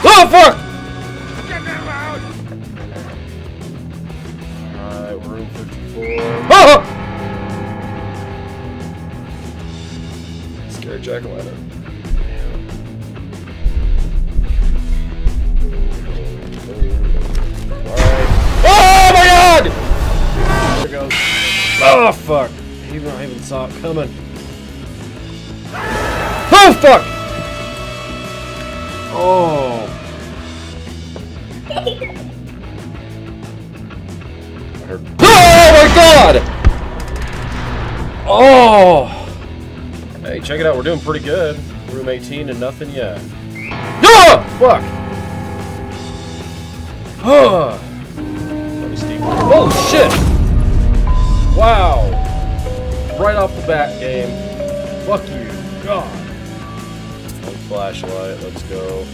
Oh, oh fuck! Get them out! Alright, room 54. Oh! Scary jack o' lantern. Alright. Oh. Oh fuck! Even I even saw it coming. Oh fuck! Oh. Oh my god! Oh! Hey, check it out. We're doing pretty good. Room 18 and nothing yet. Ah! Fuck! Huh. Let me steep. Oh shit! Wow! Right off the bat, game. Fuck you. God. One flashlight. Let's go.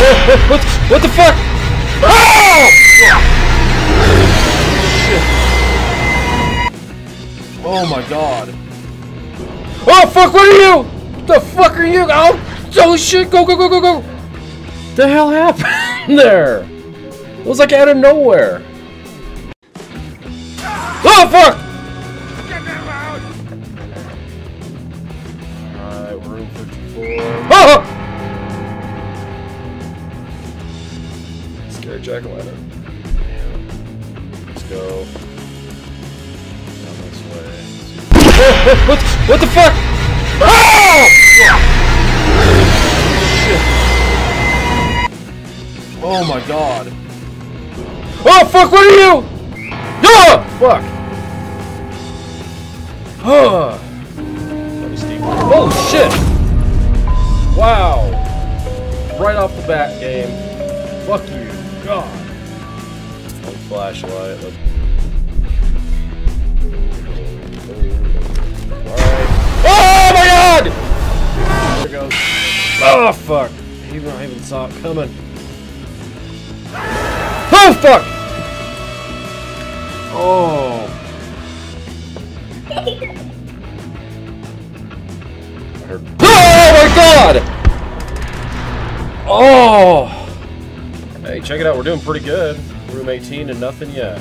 What, what the fuck? Oh! Shit. Oh my god. Oh fuck, what are you? The fuck are you? Oh, oh shit, go, go, go, go, go. The hell happened there? It was like out of nowhere. Oh fuck! Alright, room 54. Oh! Scary jack o' lantern. Let's go. Down this way. What, what the fuck? Oh! Oh my god. Oh fuck, what are you? Oh! Fuck. Huh. Oh shit! Wow. Right off the bat, game. Fuck you. God. One flashlight. Alright. Oh my god! There goes. Oh fuck. Even I even saw it coming. Oh fuck! Oh. Oh my god! Oh. Check it out. We're doing pretty good. Room 18 and nothing yet.